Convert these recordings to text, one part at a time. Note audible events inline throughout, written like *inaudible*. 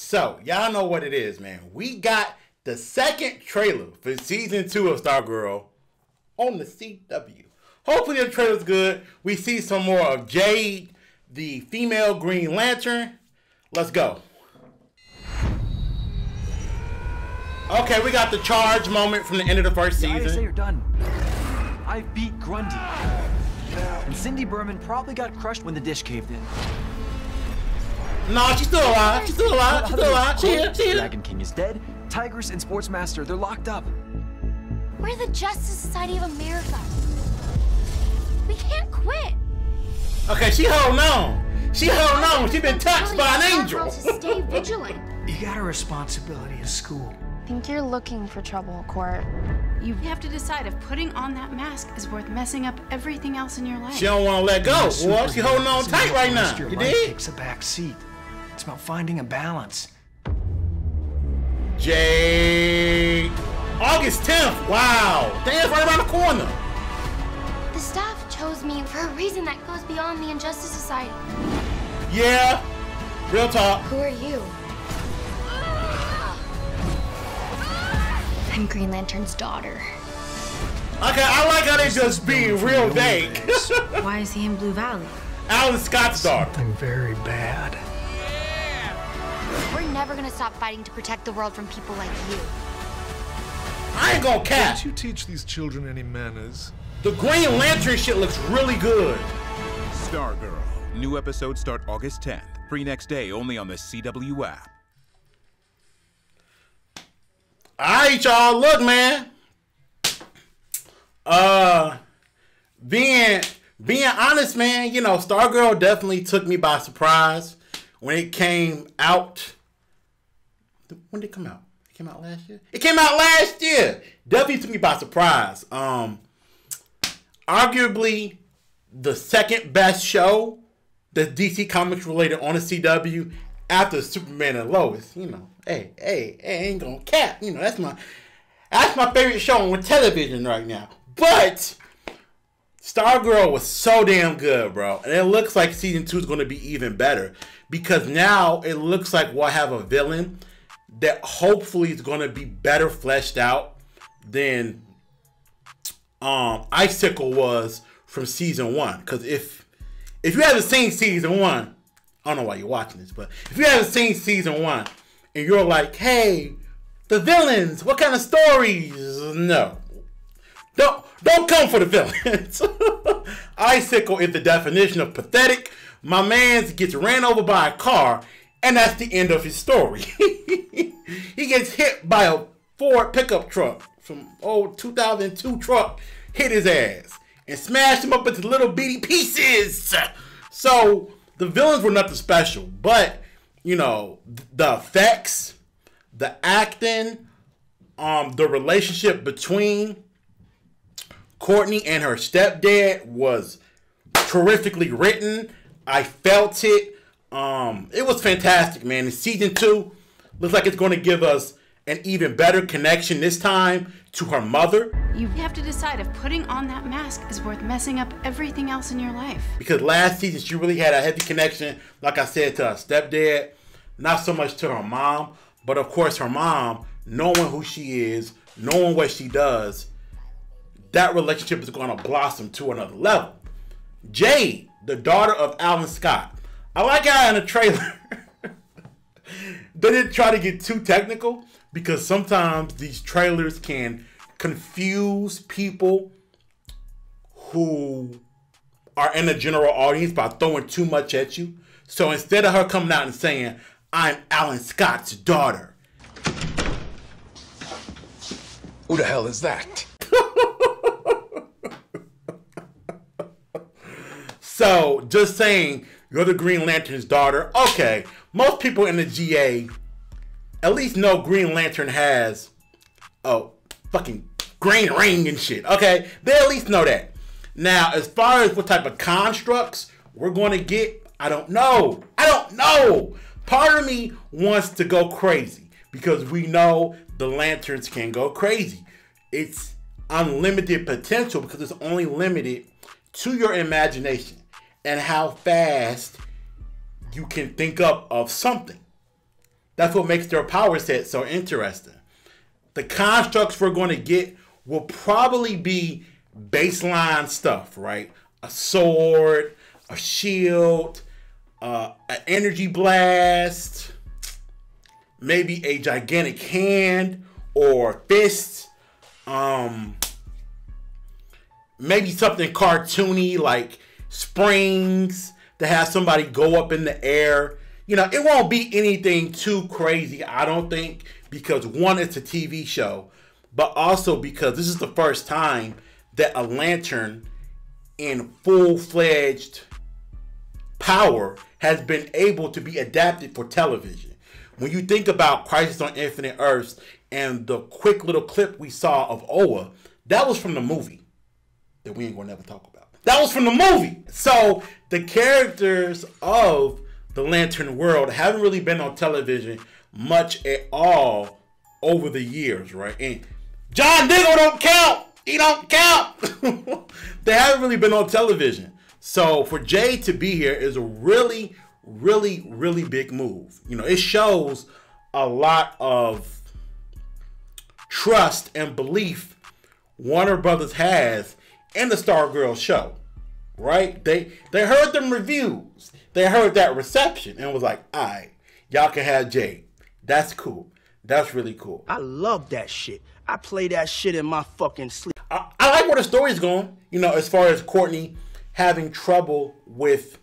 So, y'all know what it is, man. We got the second trailer for season two of Stargirl on the CW. Hopefully, the trailer's good. We see some more of Jade, the female Green Lantern. Let's go. Okay, we got the charge moment from the end of the first I say season. you're done. I beat Grundy. And Cindy Burman probably got crushed when the dish caved in. No, she's still alive. She's still alive. She's still alive. She here. She here. Dragon King is dead. Tigress and Sportsmaster, they're locked up. We're the Justice Society of America. We can't quit. Okay, she holding on. She holding on. She been touched by an angel. stay *laughs* vigilant. You got a responsibility at school. I think you're looking for trouble, Court. You have to decide if putting on that mask is worth messing up everything else in your life. She don't want to let go. Being a Boy, she holding on tight right now. the rest You Your life takes a back seat. It's about finding a balance. Jade. August 10th. Wow. Damn, right around the corner. The staff chose me for a reason that goes beyond the Injustice Society. Yeah. Real talk. Who are you? I'm Green Lantern's daughter. Okay, I like how they just being real vague. *laughs* Why is he in Blue Valley? Alan Scott's daughter. Something very bad. We're never gonna stop fighting to protect the world from people like you. I ain't gonna cap. Don't you teach these children any manners? The Green Lantern shit looks really good. Stargirl. New episodes start August 10th. Free next day only on the CW app. Alright, y'all. Look, man. Uh being being honest, man, you know, Stargirl definitely took me by surprise when it came out. When did it come out? It came out last year? It came out last year. Definitely took me by surprise. Um arguably the second best show that's DC Comics related on the CW after Superman and Lois. You know, hey, hey, hey, ain't gonna cap. You know, that's my that's my favorite show on television right now. But Stargirl was so damn good, bro. And it looks like season two is gonna be even better. Because now it looks like we'll have a villain that hopefully is gonna be better fleshed out than um Icicle was from season one. Because if if you haven't seen season one, I don't know why you're watching this, but if you haven't seen season one and you're like, hey, the villains, what kind of stories? No. Don't don't come for the villains. *laughs* Icicle is the definition of pathetic. My man gets ran over by a car, and that's the end of his story. *laughs* he gets hit by a Ford pickup truck from old 2002 truck, hit his ass, and smashed him up into little bitty pieces. So the villains were nothing special, but you know the effects, the acting, um, the relationship between Courtney and her stepdad was terrifically written. I felt it. Um, it was fantastic, man. And season two looks like it's going to give us an even better connection this time to her mother You have to decide if putting on that mask is worth messing up everything else in your life. because last season she really had a heavy connection, like I said, to her stepdad, not so much to her mom, but of course her mom, knowing who she is, knowing what she does, that relationship is going to blossom to another level. Jade, the daughter of Alan Scott. I like how in the trailer *laughs* they didn't try to get too technical because sometimes these trailers can confuse people who are in the general audience by throwing too much at you. So instead of her coming out and saying, I'm Alan Scott's daughter, Who the hell is that? *laughs* So just saying you're the Green Lantern's daughter. Okay, most people in the GA at least know Green Lantern has a fucking green ring and shit. Okay, they at least know that. Now, as far as what type of constructs we're going to get, I don't know. I don't know. Part of me wants to go crazy because we know the lanterns can go crazy. It's unlimited potential because it's only limited to your imagination and how fast you can think up of something. That's what makes their power set so interesting. The constructs we're going to get will probably be baseline stuff, right? A sword, a shield, uh, an energy blast, maybe a gigantic hand or fist. Um, maybe something cartoony like springs to have somebody go up in the air. You know, it won't be anything too crazy, I don't think, because one, it's a TV show, but also because this is the first time that a lantern in full fledged power has been able to be adapted for television. When you think about Crisis on Infinite Earths and the quick little clip we saw of Oa, that was from the movie that we ain't gonna never talk about. That was from the movie. So the characters of the Lantern World haven't really been on television much at all over the years, right? And John Diggle don't count. He don't count. *laughs* they haven't really been on television. So for Jay to be here is a really, really, really big move. You know, it shows a lot of trust and belief Warner Brothers has in the Stargirl show. Right? They they heard them reviews. They heard that reception and was like, all right, y'all can have Jay. That's cool. That's really cool. I love that shit. I play that shit in my fucking sleep. I, I like where the story's going. You know, as far as Courtney having trouble with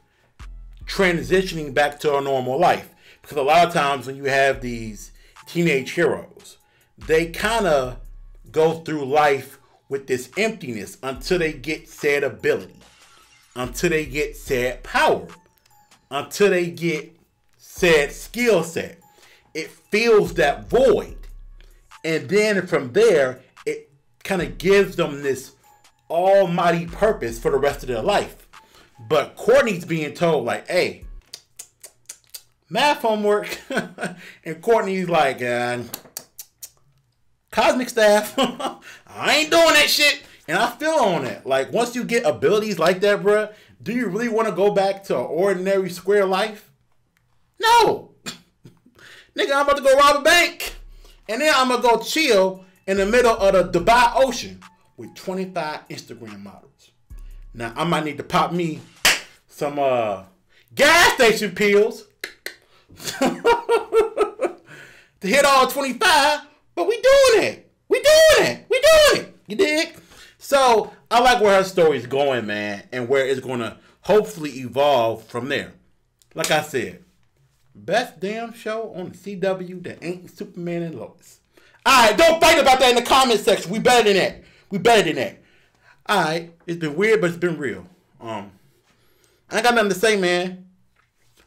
transitioning back to a normal life. Because a lot of times when you have these teenage heroes, they kind of go through life with this emptiness until they get said ability, until they get said power, until they get said skill set. It fills that void. And then from there, it kind of gives them this almighty purpose for the rest of their life. But Courtney's being told, like, hey, math homework. *laughs* and Courtney's like, uh, cosmic staff. *laughs* I ain't doing that shit. And I feel on it. Like, once you get abilities like that, bruh, do you really want to go back to an ordinary square life? No. *laughs* Nigga, I'm about to go rob a bank. And then I'm to go chill in the middle of the Dubai Ocean with 25 Instagram models. Now I might need to pop me some uh gas station pills *laughs* to hit all 25, but we doing it. We doing it. We doing it. You dig? So I like where her story's going, man, and where it's gonna hopefully evolve from there. Like I said, best damn show on the CW that ain't Superman and Lois. Alright, don't fight about that in the comment section. We better than that. We better than that. Alright, it's been weird, but it's been real. Um, I ain't got nothing to say, man.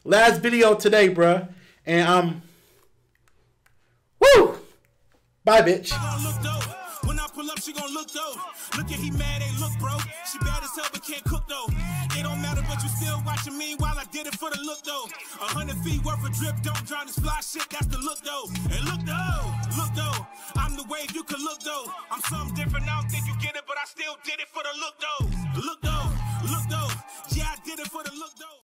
Last video today, bruh. And um, woo! Bye, bitch. When I pull up, she look though. Look at he mad, ain't look, bro. She bad as hell, but can't cook though. It don't matter, but you still watching me while I did it for the look though. A hundred feet worth of drip, don't drown this fly shit. That's the look though. And look though, look though. I'm the wave, you can look though. I'm something different, I don't think you get it, but I still did it for the look though. Look though, look though. Yeah, I did it for the look though.